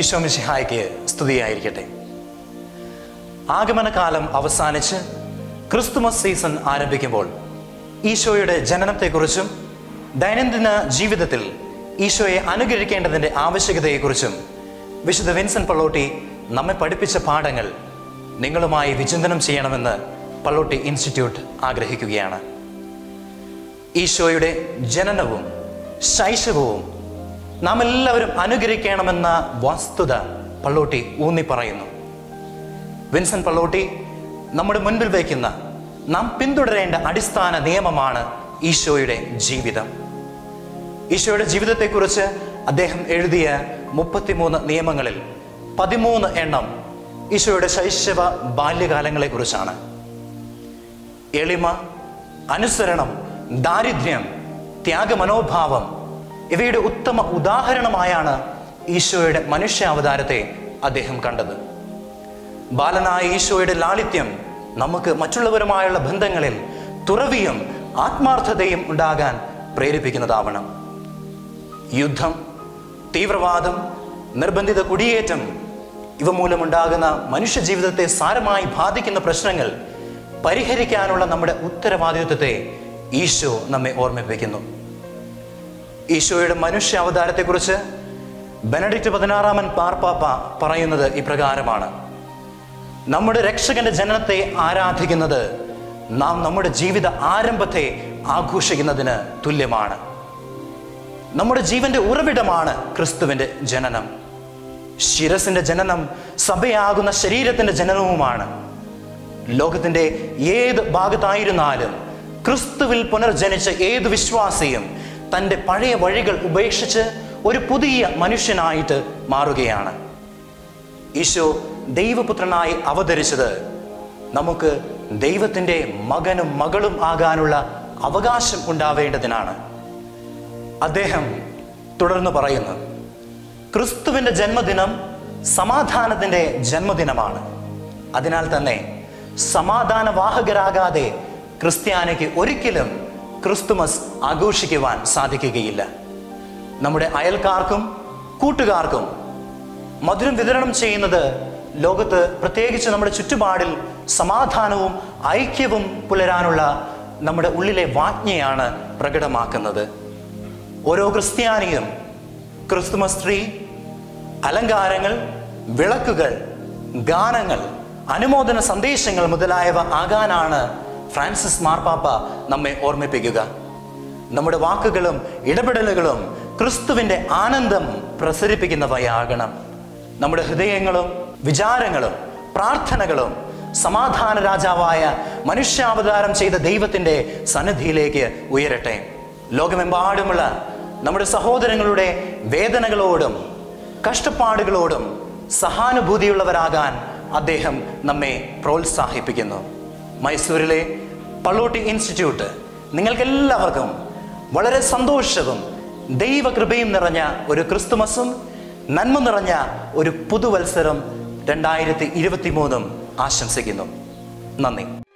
ഈശോ മിശിഹായ്ക്ക് സ്തുതിയായിരിക്കട്ടെ. ആഗമനകാലം അവസാനിച്ച് ക്രിസ്തുമസ് സീസൺ ആരംഭിക്കുമ്പോൾ ഈശോയുടെ ജനനത്തെക്കുറിച്ചും ദൈനംദിന ജീവിതത്തിൽ ഈശോയെ അനുകരിക്കേണ്ടതിന്റെ ആവശ്യകതയെക്കുറിച്ചും വിശുദ്ധ വിൻസൻ പള്ളോട്ടി നമ്മെ പഠിപ്പിച്ച പാഠങ്ങൾ നിങ്ങളുമായി വിചിന്തനം ചെയ്യണമെന്ന് പള്ളോട്ടി ഇൻസ്റ്റിറ്റ്യൂട്ട് ആഗ്രഹിക്കുകയാണ്. ഈശോയുടെ ജനനവും ശൈശവവും നാം എല്ലാവരും അനുകരിക്കണമെന്ന വസ്തുത പള്ളോട്ടി ഊന്നി പറയുന്നു. വിൻസൻ പള്ളോട്ടി നമ്മുടെ മുൻപിൽ വയ്ക്കുന്ന നാം പിന്തുടരേണ്ട അടിസ്ഥാന നിയമമാണ് ഈശോയുടെ ജീവിതം. ഈശോയുടെ ജീവിതത്തെക്കുറിച്ച് അദ്ദേഹം എഴുതിയ മുപ്പത്തിമൂന്ന് നിയമങ്ങളിൽ പതിമൂന്ന് എണ്ണം ഈശോയുടെ ശൈശവ ബാല്യകാലങ്ങളെക്കുറിച്ചാണ്. എളിമ അനുസരണം ദാരിദ്ര്യം ത്യാഗമനോഭാവം ഇവയുടെ ഉത്തമ ഉദാഹരണമായാണ് ഈശോയുടെ മനുഷ്യാവതാരത്തെ അദ്ദേഹം കണ്ടത്. ബാലനായ ഈശോയുടെ ലാളിത്യം നമുക്ക് മറ്റുള്ളവരുമായുള്ള ബന്ധങ്ങളിൽ തുറവിയും ആത്മാർത്ഥതയും ഉണ്ടാകാൻ പ്രേരിപ്പിക്കുന്നതാവണം. യുദ്ധം തീവ്രവാദം നിർബന്ധിത കുടിയേറ്റം ഇവ മൂലമുണ്ടാകുന്ന മനുഷ്യജീവിതത്തെ സാരമായി ബാധിക്കുന്ന പ്രശ്നങ്ങൾ പരിഹരിക്കാനുള്ള നമ്മുടെ ഉത്തരവാദിത്വത്തെ ഈശോ നമ്മെ ഓർമ്മിപ്പിക്കുന്നു. ഈശോയുടെ മനുഷ്യ അവതാരത്തെക്കുറിച്ച് ബെനഡിക്റ്റ് പതിനാറാമൻ പാർപ്പാപ്പ പറയുന്നത് ഇപ്രകാരമാണ്. നമ്മുടെ രക്ഷകന്റെ ജനനത്തെ ആരാധിക്കുന്നത് നാം നമ്മുടെ ജീവിത ആരംഭത്തെ ആഘോഷിക്കുന്നതിന് തുല്യമാണ്. നമ്മുടെ ജീവന്റെ ഉറവിടമാണ് ക്രിസ്തുവിന്റെ ജനനം. ശിരസിന്റെ ജനനം സഭയാകുന്ന ശരീരത്തിന്റെ ജനനവുമാണ്. ലോകത്തിന്റെ ഏത് ഭാഗത്തായിരുന്നാലും ക്രിസ്തുവിൽ പുനർജനിച്ച ഏത് വിശ്വാസിയും തന്റെ പഴയ വഴികൾ ഉപേക്ഷിച്ച് ഒരു പുതിയ മനുഷ്യനായിട്ട് മാറുകയാണ്. ഈശോ ദൈവപുത്രനായി അവതരിച്ചത് നമുക്ക് ദൈവത്തിന്റെ മകനും മകളും ആകാനുള്ള അവകാശം ഉണ്ടാവേണ്ടതിനാണ്. അദ്ദേഹം തുടർന്ന് പറയുന്നു ക്രിസ്തുവിന്റെ ജന്മദിനം സമാധാനത്തിന്റെ ജന്മദിനമാണ്. അതിനാൽ തന്നെ സമാധാനവാഹകരാകാതെ ക്രിസ്ത്യാനിക്ക് ഒരിക്കലും ക്രിസ്തുമസ് ആഘോഷിക്കുവാൻ സാധിക്കുകയില്ല. നമ്മുടെ അയൽക്കാർക്കും കൂട്ടുകാർക്കും മധുരം വിതരണം ചെയ്യുന്നത് ലോകത്ത് പ്രത്യേകിച്ച് നമ്മുടെ ചുറ്റുപാടിൽ സമാധാനവും ഐക്യവും പുലരാനുള്ള നമ്മുടെ ഉള്ളിലെ വാജ്ഞയാണ് പ്രകടമാക്കുന്നത്. ഓരോ ക്രിസ്ത്യാനിയും ക്രിസ്തുമസ് ട്രീ അലങ്കാരങ്ങൾ വിളക്കുകൾ ഗാനങ്ങൾ അനുമോദന സന്ദേശങ്ങൾ മുതലായവ ആകാനാണ് ഫ്രാൻസിസ് മാർപ്പാപ്പ നമ്മെ ഓർമ്മിപ്പിക്കുക. നമ്മുടെ വാക്കുകളും ഇടപെടലുകളും ക്രിസ്തുവിന്റെ ആനന്ദം പ്രസരിപ്പിക്കുന്നവയാകണം. നമ്മുടെ ഹൃദയങ്ങളും വിചാരങ്ങളും പ്രാർത്ഥനകളും സമാധാന രാജാവായ മനുഷ്യാവതാരം ചെയ്ത ദൈവത്തിന്റെ സന്നിധിയിലേക്ക് ഉയരട്ടെ. ലോകമെമ്പാടുമുള്ള നമ്മുടെ സഹോദരങ്ങളുടെ വേദനകളോടും കഷ്ടപ്പാടുകളോടും സഹാനുഭൂതിയുള്ളവരാകാൻ അദ്ദേഹം നമ്മെ പ്രോത്സാഹിപ്പിക്കുന്നു. മൈസൂരിലെ പള്ളോട്ടി ഇൻസ്റ്റിറ്റ്യൂട്ട്. നിങ്ങൾക്കെല്ലാവർക്കും വളരെ സന്തോഷവും ദൈവകൃപയും നിറഞ്ഞ ഒരു ക്രിസ്തുമസും നന്മ നിറഞ്ഞ ഒരു പുതുവത്സരം രണ്ടായിരത്തി ഇരുപത്തി മൂന്നും ആശംസിക്കുന്നു. നന്ദി.